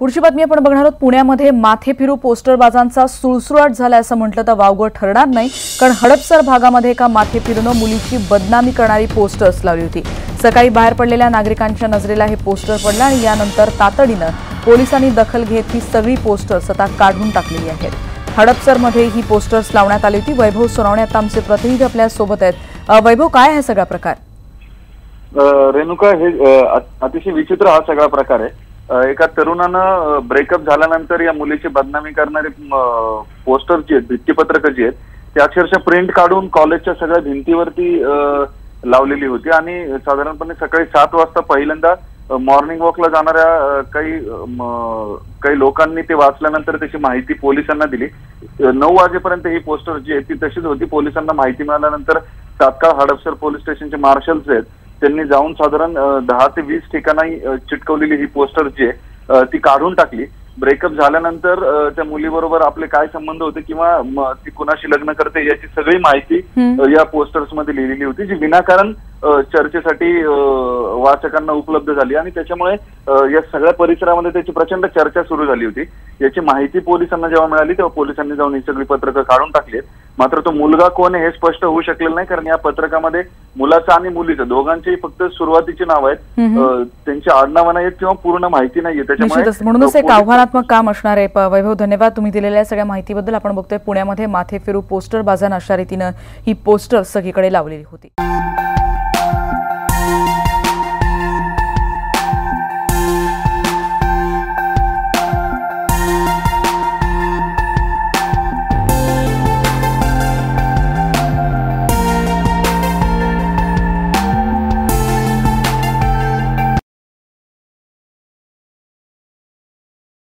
पुढची बातमी आपण बघणार आहोत. पुण्यामध्ये माथे फिरू पोस्टरबाजांचा सुळसुळाट झाला असं म्हटलं तर वावगं ठरणार नाही. कारण हडपसर भागामध्ये एका माथे फिरूनं मुलीची बदनामी करणारी पोस्टर्स लावली होती. सकाळी बाहेर पडलेल्या नागरिकांच्या नजरेला हे पोस्टर पडलं आणि यानंतर तातडीनं पोलिसांनी दखल घेत ही सगळी पोस्टर्स आता काढून टाकलेली आहेत. हडपसरमध्ये ही पोस्टर्स लावण्यात आली होती. वैभव सोनवणे आता आमचे प्रतिनिधी आपल्यासोबत आहेत. वैभव काय आहे सगळा प्रकार? रेणुका हे अतिशय विचित्र हा सगळा प्रकार आहे. एका तरुणानं ब्रेकअप झाल्यानंतर या मुलीची बदनामी करणारी पोस्टर जी आहेत भित्तीपत्रकं जी आहेत ते अक्षरशः प्रिंट काढून कॉलेजच्या सगळ्या भिंतीवरती लावलेली होती. आणि साधारणपणे सकाळी सात वाजता पहिल्यांदा मॉर्निंग वॉकला जाणाऱ्या काही काही लोकांनी ते वाचल्यानंतर त्याची माहिती पोलिसांना दिली. नऊ वाजेपर्यंत ही पोस्टर जी आहे ती तशीच होती. पोलिसांना माहिती मिळाल्यानंतर तात्काळ हडपसर पोलीस स्टेशनचे मार्शल्स आहेत. त्यांनी जाऊन साधारण दहा ते वीस ठिकाणी चिटकवलेली ही पोस्टर जी आहे ती काढून टाकली. ब्रेकअप झाल्यानंतर त्या मुलीबरोबर आपले काय संबंध होते किंवा ती कुणाशी लग्न करते याची सगळी माहिती या पोस्टर्समध्ये लिहिलेली होती जी विनाकारण चर्चेसाठी वाचकांना उपलब्ध झाली. आणि त्याच्यामुळे या सगळ्या परिसरामध्ये त्याची प्रचंड चर्चा सुरू झाली होती. याची माहिती पोलिसांना जेव्हा मिळाली तेव्हा पोलिसांनी जाऊन ही सगळी पत्रकं काढून टाकली. मात्र तो मुलगा कोण आहे हे स्पष्ट होऊ शकलेलं नाही कारण या पत्रकामध्ये मुलाचं आणि मुलीचं दोघांचेही फक्त सुरुवातीची नाव आहेत. त्यांची आडनावं नाहीत किंवा पूर्ण माहिती नाहीये निश्चितच. म्हणूनच एक आव्हानात्मक काम असणार आहे वैभव धन्यवाद तुम्ही दिलेल्या सगळ्या माहितीबद्दल. आपण बघतोय पुण्यामध्ये माथे फिरू पोस्टर बाजार अशा रीतीनं ही पोस्टर सगळीकडे लावलेली होती.